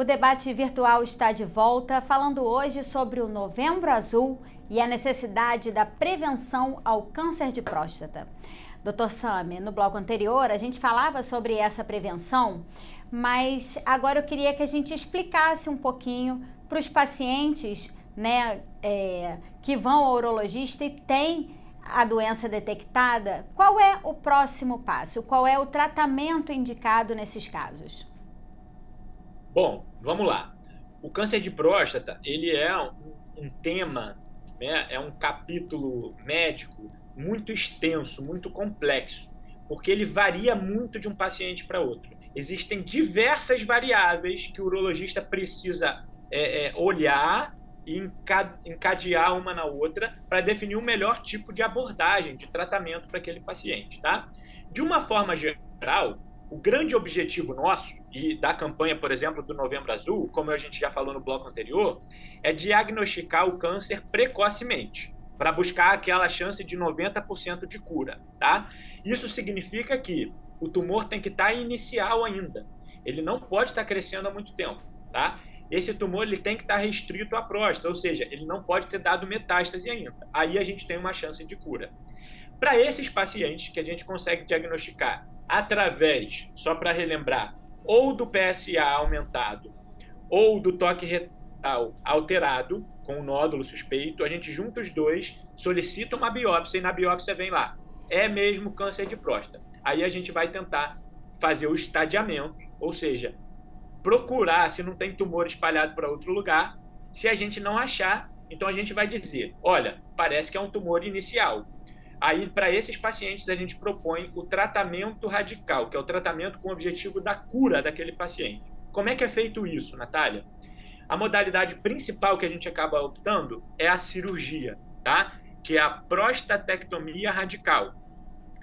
O debate virtual está de volta, falando hoje sobre o Novembro Azul e a necessidade da prevenção ao câncer de próstata. Doutor Sami, no bloco anterior a gente falava sobre essa prevenção, mas agora eu queria que a gente explicasse um pouquinho para os pacientes né, é, que vão ao urologista e têm a doença detectada, qual é o próximo passo? Qual é o tratamento indicado nesses casos? Bom, vamos lá. O câncer de próstata, ele é um, um tema, né, é um capítulo médico muito extenso, muito complexo, porque ele varia muito de um paciente para outro. Existem diversas variáveis que o urologista precisa é, é, olhar e encadear uma na outra para definir o melhor tipo de abordagem, de tratamento para aquele paciente, tá? De uma forma geral, o grande objetivo nosso e da campanha, por exemplo, do Novembro Azul, como a gente já falou no bloco anterior, é diagnosticar o câncer precocemente, para buscar aquela chance de 90% de cura, tá? Isso significa que o tumor tem que estar tá inicial ainda. Ele não pode estar tá crescendo há muito tempo, tá? Esse tumor ele tem que estar tá restrito à próstata, ou seja, ele não pode ter dado metástase ainda. Aí a gente tem uma chance de cura. Para esses pacientes que a gente consegue diagnosticar através, só para relembrar, ou do PSA aumentado ou do toque retal alterado, com o nódulo suspeito, a gente junta os dois, solicita uma biópsia e na biópsia vem lá. É mesmo câncer de próstata. Aí a gente vai tentar fazer o estadiamento, ou seja, procurar se não tem tumor espalhado para outro lugar. Se a gente não achar, então a gente vai dizer: olha, parece que é um tumor inicial. Aí, para esses pacientes, a gente propõe o tratamento radical, que é o tratamento com o objetivo da cura daquele paciente. Como é que é feito isso, Natália? A modalidade principal que a gente acaba optando é a cirurgia, tá? Que é a prostatectomia radical.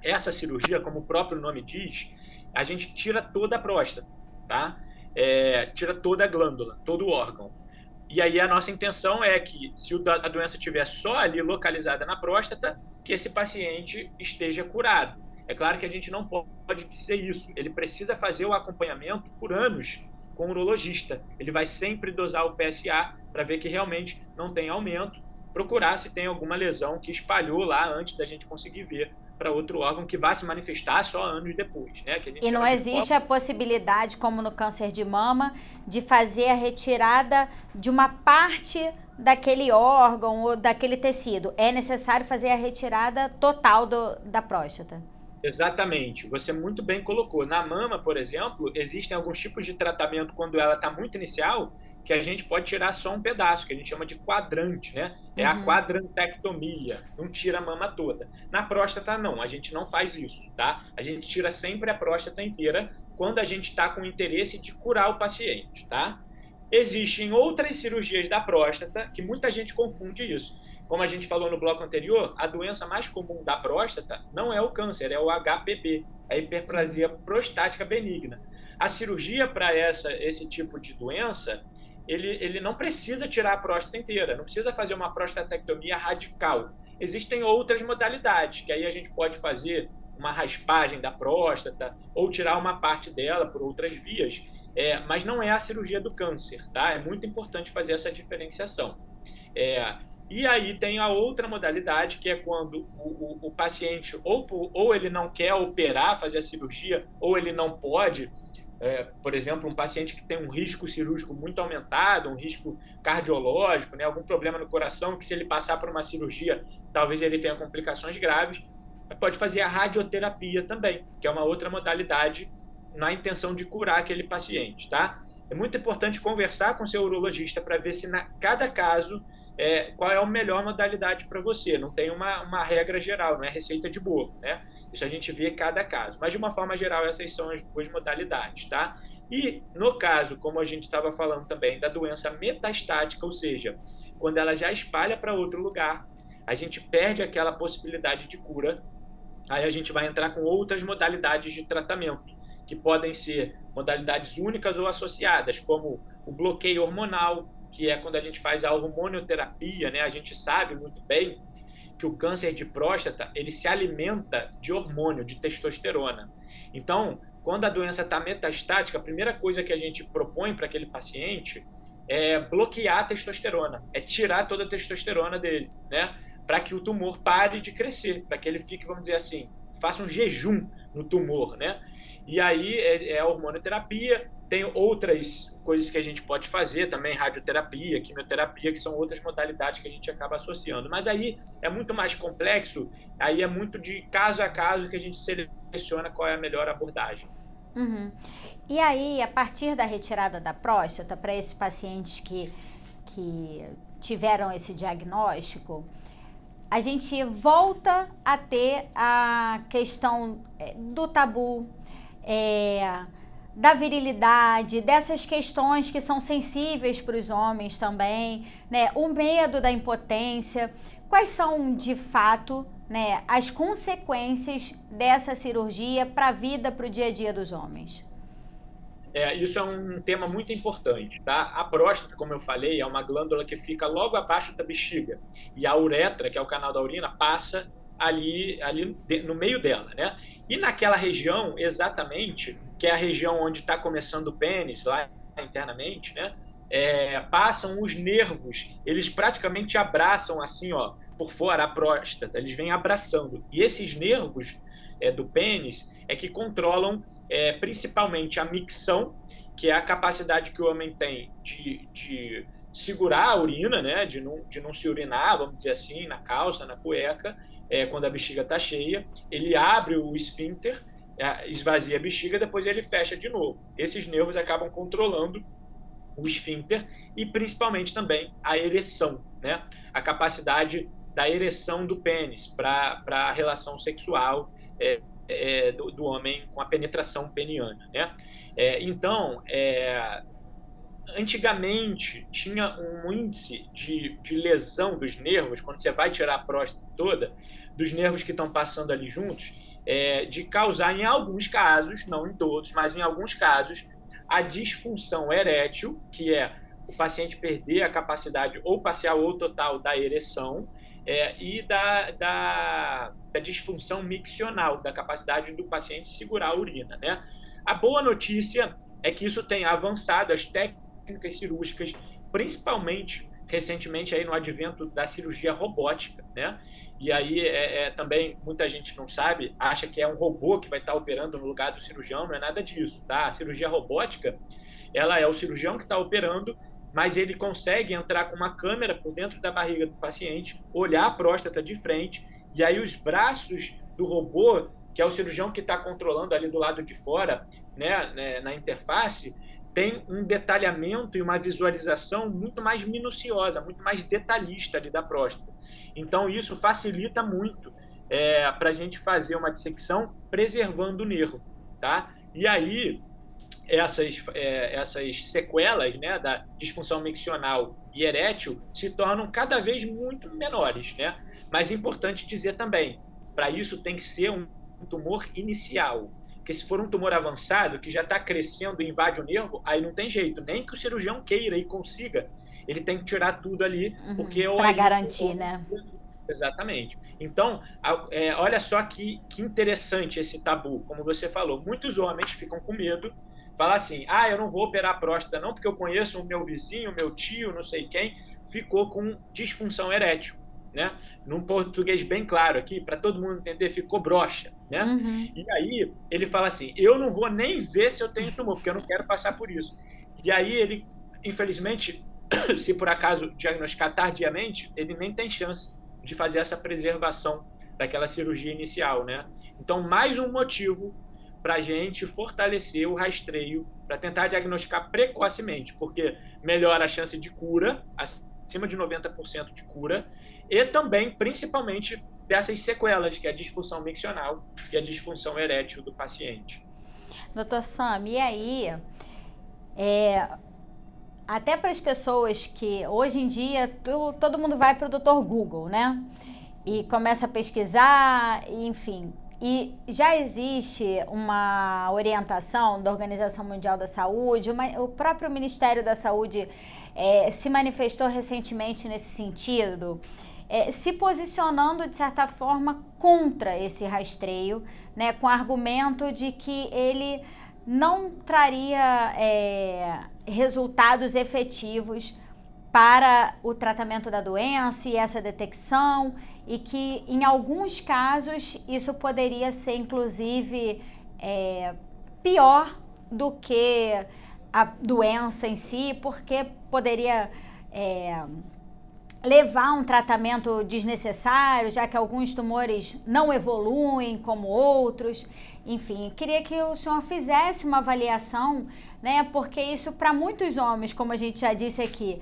Essa cirurgia, como o próprio nome diz, a gente tira toda a próstata, tá? É, tira toda a glândula, todo o órgão. E aí a nossa intenção é que, se a doença estiver só ali localizada na próstata, que esse paciente esteja curado. É claro que a gente não pode ser isso. Ele precisa fazer o acompanhamento por anos com o urologista. Ele vai sempre dosar o PSA para ver que realmente não tem aumento, procurar se tem alguma lesão que espalhou lá antes da gente conseguir ver para outro órgão que vai se manifestar só anos depois, né? e não existe a possibilidade, como no câncer de mama, de fazer a retirada de uma parte daquele órgão ou daquele tecido. É necessário fazer a retirada total do, da próstata. Exatamente, você muito bem colocou. Na mama, por exemplo, existem alguns tipos de tratamento quando ela está muito inicial, que a gente pode tirar só um pedaço, que a gente chama de quadrante, né? É uhum. a quadrantectomia, não tira a mama toda. Na próstata, não, a gente não faz isso, tá? A gente tira sempre a próstata inteira quando a gente está com interesse de curar o paciente, tá? Existem outras cirurgias da próstata que muita gente confunde isso. Como a gente falou no bloco anterior, a doença mais comum da próstata não é o câncer, é o HPB, a hiperplasia prostática benigna. A cirurgia para essa esse tipo de doença, ele, ele não precisa tirar a próstata inteira, não precisa fazer uma prostatectomia radical. Existem outras modalidades, que aí a gente pode fazer uma raspagem da próstata ou tirar uma parte dela por outras vias, é, mas não é a cirurgia do câncer, tá? É muito importante fazer essa diferenciação. É, e aí tem a outra modalidade, que é quando o, o, o paciente ou, ou ele não quer operar, fazer a cirurgia, ou ele não pode. É, por exemplo, um paciente que tem um risco cirúrgico muito aumentado, um risco cardiológico, né, algum problema no coração, que se ele passar por uma cirurgia, talvez ele tenha complicações graves, pode fazer a radioterapia também, que é uma outra modalidade na intenção de curar aquele paciente, tá? É muito importante conversar com seu urologista para ver se na cada caso é, qual é a melhor modalidade para você. Não tem uma, uma regra geral, não é receita de bolo, né? Isso a gente vê cada caso. Mas de uma forma geral, essas são as duas modalidades, tá? E no caso, como a gente estava falando também, da doença metastática, ou seja, quando ela já espalha para outro lugar, a gente perde aquela possibilidade de cura. Aí a gente vai entrar com outras modalidades de tratamento que podem ser modalidades únicas ou associadas, como o bloqueio hormonal, que é quando a gente faz a hormonioterapia, né? A gente sabe muito bem que o câncer de próstata ele se alimenta de hormônio, de testosterona. Então, quando a doença está metastática, a primeira coisa que a gente propõe para aquele paciente é bloquear a testosterona, é tirar toda a testosterona dele, né? Para que o tumor pare de crescer, para que ele fique, vamos dizer assim, faça um jejum no tumor, né? E aí é, é a hormonoterapia, tem outras coisas que a gente pode fazer também, radioterapia, quimioterapia, que são outras modalidades que a gente acaba associando. Mas aí é muito mais complexo, aí é muito de caso a caso que a gente seleciona qual é a melhor abordagem. Uhum. E aí, a partir da retirada da próstata, para esses pacientes que, que tiveram esse diagnóstico, a gente volta a ter a questão é, do tabu, é, da virilidade, dessas questões que são sensíveis para os homens também, né? O medo da impotência. Quais são, de fato, né, as consequências dessa cirurgia para a vida, para o dia a dia dos homens? É, isso é um tema muito importante, tá? A próstata, como eu falei, é uma glândula que fica logo abaixo da bexiga. E a uretra, que é o canal da urina, passa ali, ali no meio dela, né? E naquela região, exatamente, que é a região onde está começando o pênis, lá internamente, né? É, passam os nervos, eles praticamente abraçam assim, ó, por fora a próstata, eles vêm abraçando. E esses nervos é, do pênis é que controlam é, principalmente a micção, que é a capacidade que o homem tem de, de segurar a urina, né, de não, de não se urinar, vamos dizer assim, na calça, na cueca, é, quando a bexiga está cheia, ele abre o esfíncter, é, esvazia a bexiga, depois ele fecha de novo. Esses nervos acabam controlando o esfíncter e principalmente também a ereção, né? a capacidade da ereção do pênis para a relação sexual é, é, do, do, homem com a penetração peniana. Né? É, então, é, antigamente tinha um índice de, de lesão dos nervos, quando você vai tirar a próstata toda, dos nervos que estão passando ali juntos, é, de causar, em alguns casos, não em todos, mas em alguns casos, a disfunção erétil, que é o paciente perder a capacidade ou parcial ou total da ereção, é, e da, da, da, disfunção miccional, da capacidade do paciente segurar a urina. Né? A boa notícia é que isso tem avançado, as técnicas cirúrgicas, principalmente recentemente aí no advento da cirurgia robótica, né? E aí é, é, também muita gente não sabe, acha que é um robô que vai estar operando no lugar do cirurgião, não é nada disso, tá? A cirurgia robótica, ela é o cirurgião que está operando mas ele consegue entrar com uma câmera por dentro da barriga do paciente, olhar a próstata de frente, e aí os braços do robô, que é o cirurgião que está controlando ali do lado de fora, né, né, na interface, tem um detalhamento e uma visualização muito mais minuciosa, muito mais detalhista ali da próstata. Então isso facilita muito é, para a gente fazer uma dissecção preservando o nervo, tá? E aí essas, é, essas sequelas né, da disfunção miccional e erétil se tornam cada vez muito menores. Né? Mas é importante dizer também, para isso tem que ser um tumor inicial. Porque se for um tumor avançado, que já está crescendo e invade o nervo, aí não tem jeito. Nem que o cirurgião queira e consiga, ele tem que tirar tudo ali, uhum, porque... Para garantir, né? Exatamente. Então, é, olha só que, que interessante esse tabu. Como você falou, muitos homens ficam com medo falar assim: ah, eu não vou operar a próstata, não, porque eu conheço o meu vizinho, meu tio, não sei quem, ficou com disfunção erétil. Né? Num português bem claro aqui, para todo mundo entender, ficou broxa. Né? Uhum. E aí ele fala assim: eu não vou nem ver se eu tenho tumor, porque eu não quero passar por isso. E aí ele, infelizmente, se por acaso diagnosticar tardiamente, ele nem tem chance de fazer essa preservação daquela cirurgia inicial, né? Então, mais um motivo para a gente fortalecer o rastreio para tentar diagnosticar precocemente, porque melhora a chance de cura, acima de 90% de cura, e também, principalmente, dessas sequelas, que é a disfunção miccional e a disfunção erétil do paciente. Doutor Sam, e aí, é, até para as pessoas que hoje em dia tu, todo mundo vai para o doutor Google, né? E começa a pesquisar, enfim, e já existe uma orientação da Organização Mundial da Saúde, uma, o próprio Ministério da Saúde é, se manifestou recentemente nesse sentido. é, se posicionando de certa forma contra esse rastreio, né, com argumento de que ele não traria é, resultados efetivos para o tratamento da doença e essa detecção, e que em alguns casos isso poderia ser inclusive é, pior do que a doença em si, porque poderia é, levar um tratamento desnecessário, já que alguns tumores não evoluem como outros. Enfim, queria que o senhor fizesse uma avaliação, né? Porque isso para muitos homens, como a gente já disse aqui,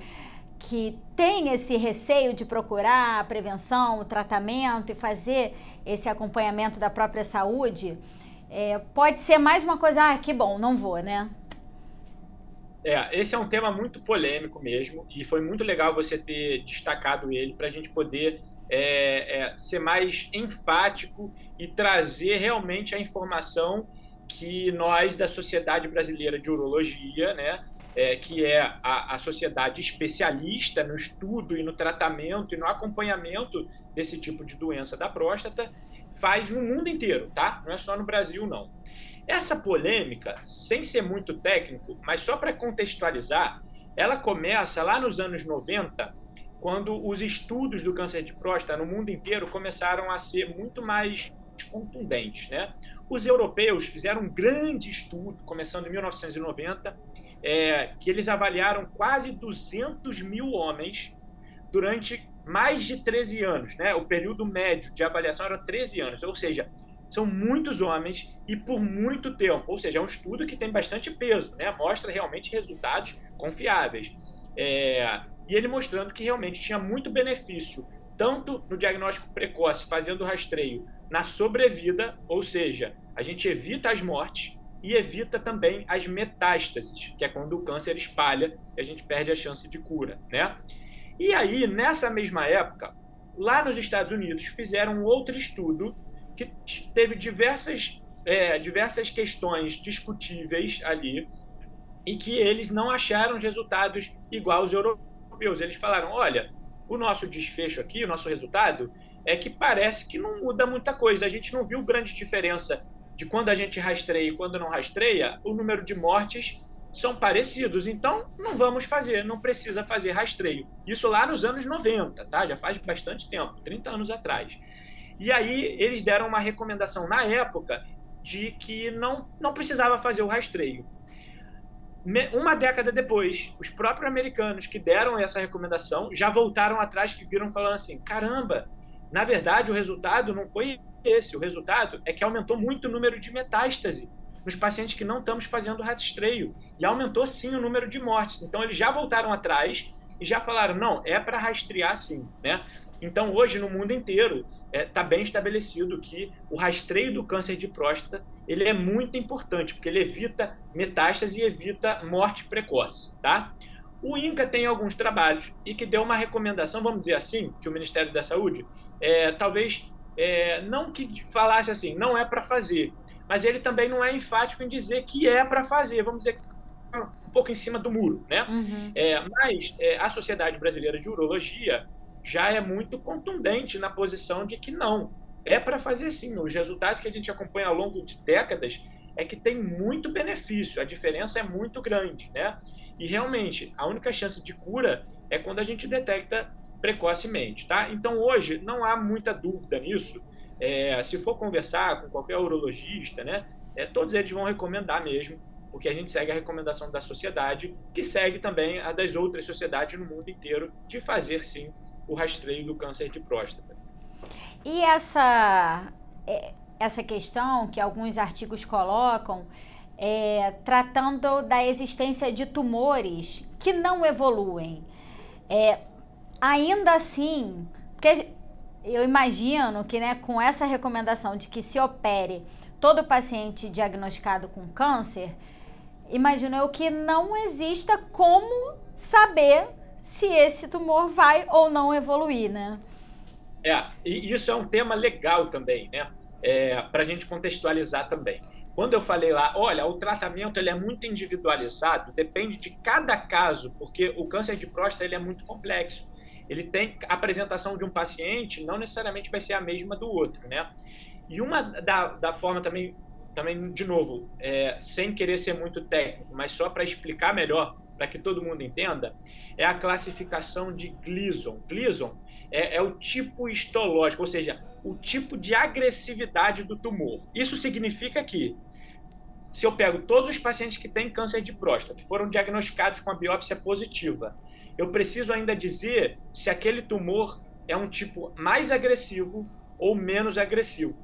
que tem esse receio de procurar a prevenção, o tratamento e fazer esse acompanhamento da própria saúde, é, pode ser mais uma coisa, ah, que bom, não vou, né? É, esse é um tema muito polêmico mesmo, e foi muito legal você ter destacado ele para a gente poder é, é, ser mais enfático e trazer realmente a informação que nós da Sociedade Brasileira de Urologia, né, é, que é a, a, sociedade especialista no estudo e no tratamento e no acompanhamento desse tipo de doença da próstata, faz no mundo inteiro, tá? Não é só no Brasil, não. Essa polêmica, sem ser muito técnico, mas só para contextualizar, ela começa lá nos anos 90, quando os estudos do câncer de próstata no mundo inteiro começaram a ser muito mais contundentes, né? Os europeus fizeram um grande estudo, começando em 1990, é, que eles avaliaram quase 200 mil homens durante mais de 13 anos. Né? O período médio de avaliação era 13 anos, ou seja, são muitos homens e por muito tempo. Ou seja, é um estudo que tem bastante peso, né? mostra realmente resultados confiáveis. É, e ele mostrando que realmente tinha muito benefício, tanto no diagnóstico precoce, fazendo rastreio na sobrevida, ou seja, a gente evita as mortes, e evita também as metástases, que é quando o câncer espalha e a gente perde a chance de cura, né? E aí, nessa mesma época, lá nos Estados Unidos, fizeram outro estudo que teve diversas, é, diversas questões discutíveis ali e que eles não acharam os resultados igual aos europeus. Eles falaram, olha, o nosso desfecho aqui, o nosso resultado, é que parece que não muda muita coisa. A gente não viu grande diferença de quando a gente rastreia e quando não rastreia, o número de mortes são parecidos. Então, não vamos fazer, não precisa fazer rastreio. Isso lá nos anos 90, tá? Já faz bastante tempo, 30 anos atrás. E aí eles deram uma recomendação na época de que não, não precisava fazer o rastreio. Uma década depois, os próprios americanos que deram essa recomendação já voltaram atrás, que viram falando assim: caramba, na verdade o resultado não foi esse. O resultado é que aumentou muito o número de metástase nos pacientes que não estamos fazendo rastreio. E aumentou sim o número de mortes. Então eles já voltaram atrás e já falaram: não, é para rastrear sim. Né? Então hoje no mundo inteiro está é, tá bem estabelecido que o rastreio do câncer de próstata ele é muito importante, porque ele evita metástase e evita morte precoce. Tá? O INCA tem alguns trabalhos e que deu uma recomendação, vamos dizer assim, que o Ministério da Saúde é, talvez é, não que falasse assim, não é para fazer, mas ele também não é enfático em dizer que é para fazer, vamos dizer que um pouco em cima do muro, né? Uhum. É, mas é, a Sociedade Brasileira de Urologia já é muito contundente na posição de que não, é para fazer sim. Os resultados que a gente acompanha ao longo de décadas é que tem muito benefício, a diferença é muito grande, né? E realmente, a única chance de cura é quando a gente detecta precocemente, tá? Então hoje não há muita dúvida nisso. É, se for conversar com qualquer urologista, né, é, todos eles vão recomendar mesmo, porque a gente segue a recomendação da sociedade, que segue também a das outras sociedades no mundo inteiro, de fazer sim o rastreio do câncer de próstata. E essa, é, essa questão que alguns artigos colocam, é, tratando da existência de tumores que não evoluem. É, ainda assim, porque eu imagino que né, com essa recomendação de que se opere todo paciente diagnosticado com câncer, imagino eu que não exista como saber se esse tumor vai ou não evoluir, né? É, e isso é um tema legal também, né? É, Para a gente contextualizar também. quando eu falei lá, olha, o tratamento ele é muito individualizado, depende de cada caso, porque o câncer de próstata ele é muito complexo. Ele tem a apresentação de um paciente não necessariamente vai ser a mesma do outro, né? E uma da, da forma também, também de novo, é, sem querer ser muito técnico, mas só para explicar melhor, para que todo mundo entenda, é a classificação de Gleason. Gleason é, é o tipo histológico, ou seja, o tipo de agressividade do tumor. Isso significa que se eu pego todos os pacientes que têm câncer de próstata, que foram diagnosticados com a biópsia positiva, eu preciso ainda dizer se aquele tumor é um tipo mais agressivo ou menos agressivo.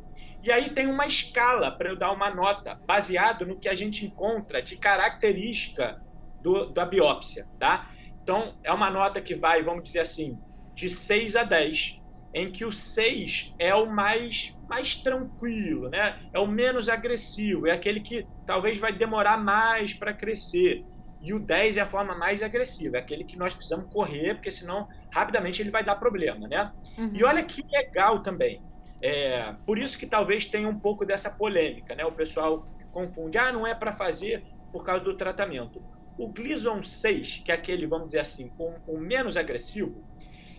E aí tem uma escala para eu dar uma nota, baseado no que a gente encontra de característica do, da biópsia, tá? Então, é uma nota que vai, vamos dizer assim, de 6 a 10, em que o 6 é o mais, mais tranquilo, né? é o menos agressivo, é aquele que talvez vai demorar mais para crescer. E o 10 é a forma mais agressiva, é aquele que nós precisamos correr, porque senão rapidamente ele vai dar problema. Né? Uhum. E olha que legal também. É, por isso que talvez tenha um pouco dessa polêmica. Né? O pessoal confunde, ah, não é para fazer por causa do tratamento. O Gleason 6, que é aquele, vamos dizer assim, o, o menos agressivo,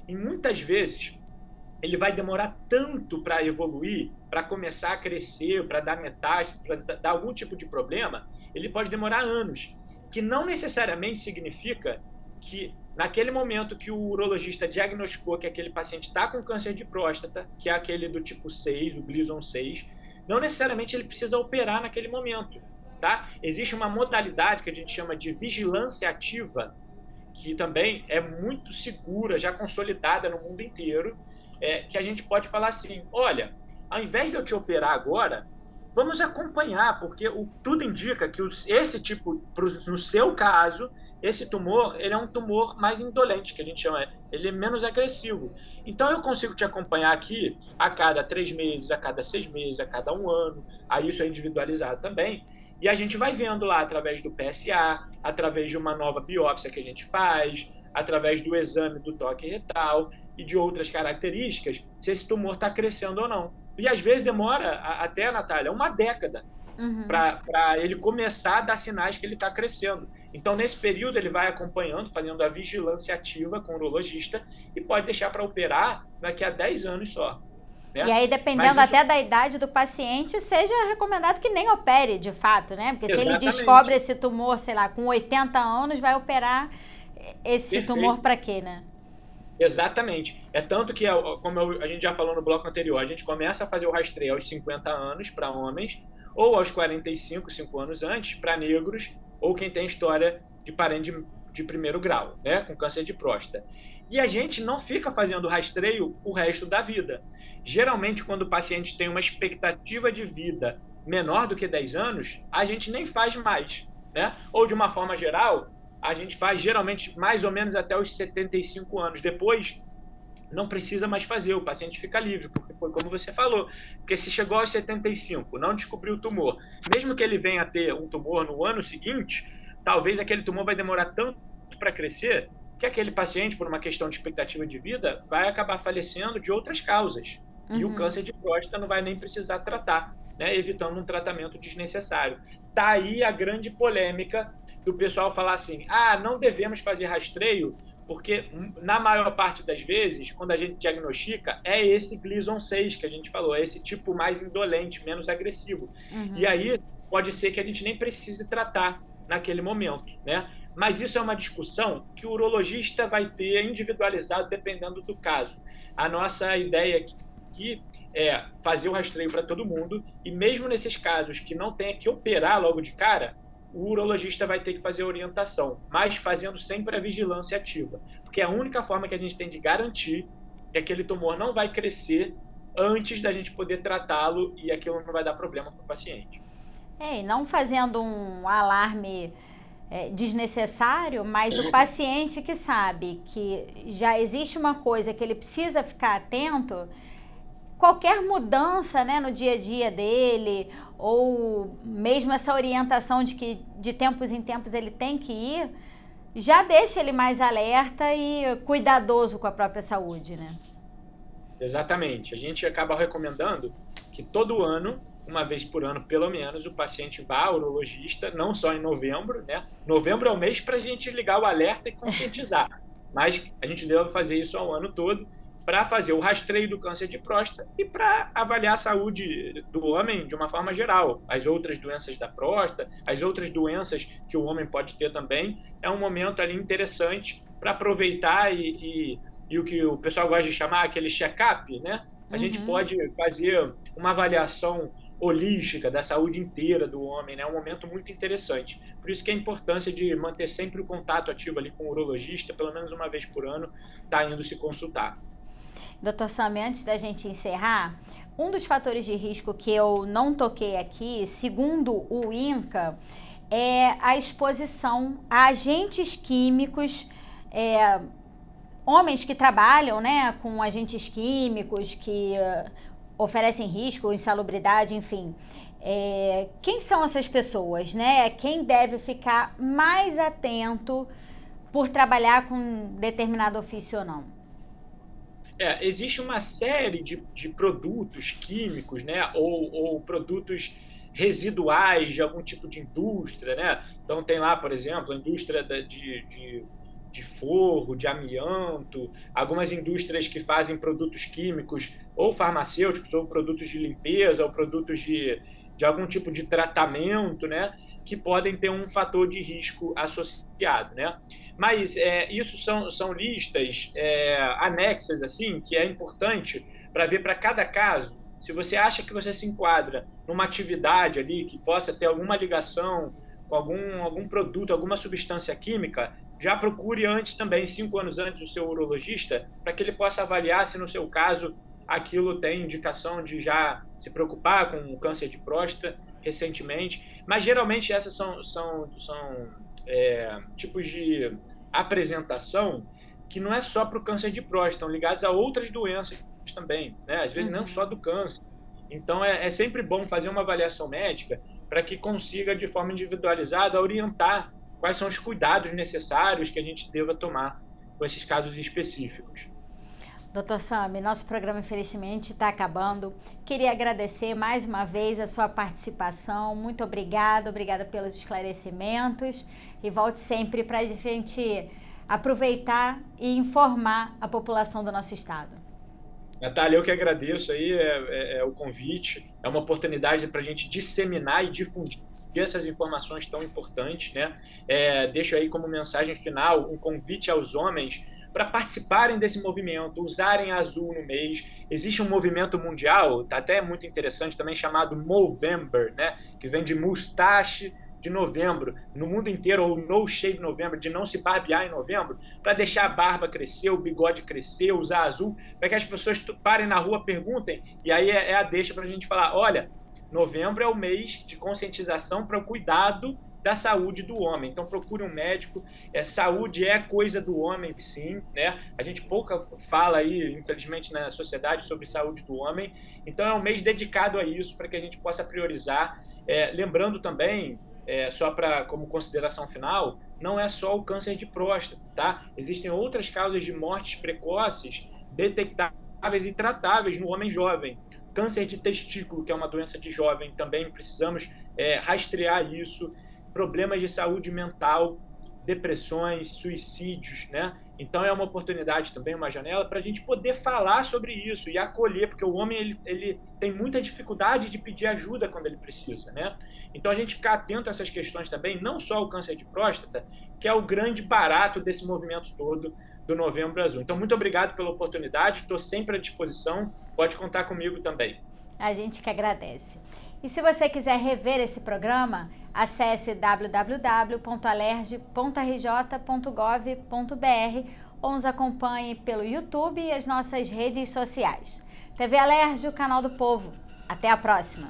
e muitas vezes ele vai demorar tanto para evoluir, para começar a crescer, para dar metástase, para dar algum tipo de problema, ele pode demorar anos, que não necessariamente significa que naquele momento que o urologista diagnosticou que aquele paciente está com câncer de próstata, que é aquele do tipo 6, o Gleason 6, não necessariamente ele precisa operar naquele momento, tá? Existe uma modalidade que a gente chama de vigilância ativa, que também é muito segura, já consolidada no mundo inteiro, é, que a gente pode falar assim: olha, ao invés de eu te operar agora, vamos acompanhar, porque o, tudo indica que os, esse tipo, pro, no seu caso, esse tumor ele é um tumor mais indolente, que a gente chama, ele é menos agressivo. Então eu consigo te acompanhar aqui a cada três meses, a cada seis meses, a cada um ano. Aí isso é individualizado também. E a gente vai vendo lá através do PSA, através de uma nova biópsia que a gente faz, através do exame do toque retal e de outras características, se esse tumor está crescendo ou não. E às vezes demora até, Natália, uma década uhum. para ele começar a dar sinais que ele está crescendo. Então, nesse período, ele vai acompanhando, fazendo a vigilância ativa com o urologista e pode deixar para operar daqui a 10 anos só. Né? E aí, dependendo isso... até da idade do paciente, seja recomendado que nem opere de fato, né? Porque Exatamente. se ele descobre esse tumor, sei lá, com 80 anos, vai operar esse Perfeito. tumor para quê, né? Exatamente. É tanto que, como a gente já falou no bloco anterior, a gente começa a fazer o rastreio aos 50 anos para homens, ou aos 45, 5 anos antes, para negros, ou quem tem história de parente de, de primeiro grau, né, com câncer de próstata. E a gente não fica fazendo rastreio o resto da vida. Geralmente, quando o paciente tem uma expectativa de vida menor do que 10 anos, a gente nem faz mais. Né? Ou, de uma forma geral, a gente faz geralmente mais ou menos até os 75 anos. Depois, não precisa mais fazer, o paciente fica livre, porque foi como você falou. Porque se chegou aos 75, não descobriu o tumor, mesmo que ele venha a ter um tumor no ano seguinte, talvez aquele tumor vai demorar tanto para crescer que aquele paciente, por uma questão de expectativa de vida, vai acabar falecendo de outras causas. Uhum. E o uhum. câncer de próstata não vai nem precisar tratar, né, evitando um tratamento desnecessário. Tá aí a grande polêmica do pessoal falar assim: ah, não devemos fazer rastreio, porque na maior parte das vezes, quando a gente diagnostica, é esse Gleason 6 que a gente falou, é esse tipo mais indolente, menos agressivo. Uhum. E aí pode ser que a gente nem precise tratar naquele momento, né? Mas isso é uma discussão que o urologista vai ter individualizado dependendo do caso. A nossa ideia aqui é fazer o rastreio para todo mundo e mesmo nesses casos que não tenha que operar logo de cara, o urologista vai ter que fazer orientação, mas fazendo sempre a vigilância ativa, porque é a única forma que a gente tem de garantir que aquele tumor não vai crescer antes da gente poder tratá-lo e aquilo não vai dar problema para o paciente. É, e não fazendo um alarme é, desnecessário, mas o paciente que sabe que já existe uma coisa que ele precisa ficar atento, qualquer mudança né, no dia a dia dele, ou mesmo essa orientação de que de tempos em tempos ele tem que ir, já deixa ele mais alerta e cuidadoso com a própria saúde, né? Exatamente. A gente acaba recomendando que todo ano uma vez por ano, pelo menos, o paciente vá ao urologista, não só em novembro, né? Novembro é o mês para a gente ligar o alerta e conscientizar, mas a gente deve fazer isso ao ano todo para fazer o rastreio do câncer de próstata e para avaliar a saúde do homem de uma forma geral. As outras doenças da próstata, as outras doenças que o homem pode ter também, é um momento ali interessante para aproveitar e, e, e, o que o pessoal gosta de chamar aquele check-up, né? A uhum. gente pode fazer uma avaliação holística da saúde inteira do homem, né? É um momento muito interessante. Por isso que a importância de manter sempre o contato ativo ali com o urologista, pelo menos uma vez por ano, tá indo se consultar. Doutor Sami, antes da gente encerrar, um dos fatores de risco que eu não toquei aqui, segundo o INCA, é a exposição a agentes químicos, é, homens que trabalham né, com agentes químicos que uh, oferecem risco, insalubridade, enfim. É, quem são essas pessoas, né? Quem deve ficar mais atento por trabalhar com determinado ofício ou não? É, existe uma série de, de produtos químicos, né, ou, ou, produtos residuais de algum tipo de indústria, né? Então tem lá, por exemplo, a indústria de, de, de forro, de amianto, algumas indústrias que fazem produtos químicos ou farmacêuticos, ou produtos de limpeza, ou produtos de, de algum tipo de tratamento, né? Que podem ter um fator de risco associado, né? Mas é, isso são, são listas é, anexas, assim, que é importante para ver para cada caso. Se você acha que você se enquadra numa atividade ali que possa ter alguma ligação com algum, algum produto, alguma substância química, já procure antes também, cinco anos antes, o seu urologista, para que ele possa avaliar se, no seu caso, aquilo tem indicação de já se preocupar com o câncer de próstata recentemente. Mas geralmente essas são, são, são é, tipos de apresentação que não é só para o câncer de próstata, estão ligados a outras doenças também, né? Às vezes uhum. não só do câncer. Então é, é sempre bom fazer uma avaliação médica para que consiga, de forma individualizada, orientar quais são os cuidados necessários que a gente deva tomar com esses casos específicos. Doutor Sami, nosso programa infelizmente está acabando. Queria agradecer mais uma vez a sua participação. Muito obrigada, obrigada pelos esclarecimentos e volte sempre para a gente aproveitar e informar a população do nosso estado. Natália, eu que agradeço aí é, é, é o convite, é uma oportunidade para a gente disseminar e difundir essas informações tão importantes, né? É, deixo aí como mensagem final um convite aos homens para participarem desse movimento, usarem azul no mês. Existe um movimento mundial, tá até muito interessante também, chamado Movember, né? que vem de mustache de novembro, no mundo inteiro, ou No Shave Novembro, de não se barbear em novembro, para deixar a barba crescer, o bigode crescer, usar azul, para que as pessoas parem na rua, perguntem, e aí é, é a deixa para a gente falar: olha, novembro é o mês de conscientização para o cuidado da saúde do homem. Então procure um médico. É, saúde é coisa do homem, sim, né? A gente pouca fala aí, infelizmente, na sociedade sobre saúde do homem. Então é um mês dedicado a isso para que a gente possa priorizar. É, lembrando também, é, só para como consideração final, não é só o câncer de próstata, tá? Existem outras causas de mortes precoces detectáveis e tratáveis no homem jovem. Câncer de testículo, que é uma doença de jovem, também precisamos é, rastrear isso problemas de saúde mental, depressões, suicídios, né? Então é uma oportunidade também, uma janela para a gente poder falar sobre isso e acolher, porque o homem ele, ele tem muita dificuldade de pedir ajuda quando ele precisa, né? Então a gente ficar atento a essas questões também, não só o câncer de próstata, que é o grande barato desse movimento todo do Novembro Azul. Então muito obrigado pela oportunidade, estou sempre à disposição, pode contar comigo também. A gente que agradece. E se você quiser rever esse programa, acesse www.alerj.rj.gov.br ou nos acompanhe pelo YouTube e as nossas redes sociais. TV Alerj, o canal do povo. Até a próxima!